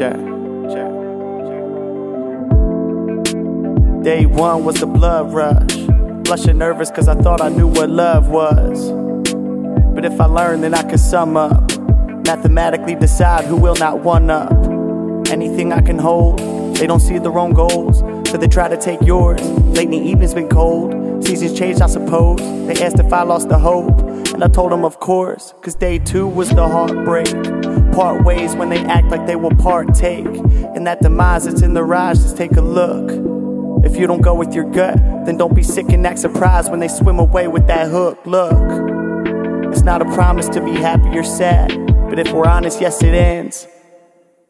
Jack, Jack. Day one was the blood rush. Blushing nervous cause I thought I knew what love was. But if I learn, then I can sum up. Mathematically decide who will not one up. Anything I can hold, they don't see the wrong goals. So they try to take yours. Late in the evening's been cold. Seasons changed, I suppose. They asked if I lost the hope. And I told them, of course. Cause day two was the heartbreak. Part ways when they act like they will partake. And that demise that's in the rise. just take a look. If you don't go with your gut, then don't be sick and act surprised when they swim away with that hook. Look, it's not a promise to be happy or sad. But if we're honest, yes, it ends.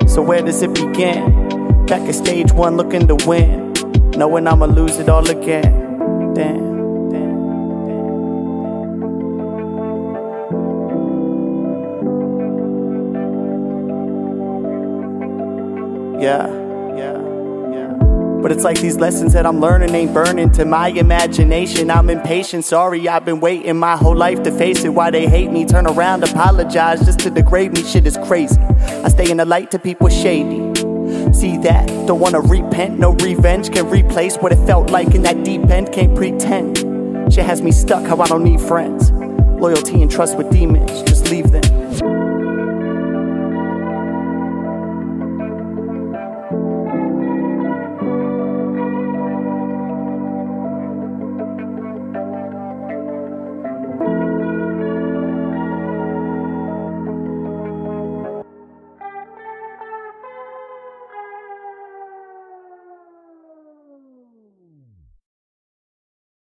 So where does it begin? Back at stage one, looking to win. Knowing I'ma lose it all again. Damn. Yeah, yeah. Yeah. But it's like these lessons that I'm learning ain't burning to my imagination. I'm impatient, sorry, I've been waiting my whole life to face it. Why they hate me, turn around, apologize just to degrade me. Shit is crazy. I stay in the light to people shady. See that? Don't wanna repent, no revenge can replace what it felt like in that deep end. Can't pretend. Shit has me stuck, how I don't need friends. Loyalty and trust with demons, just leave them.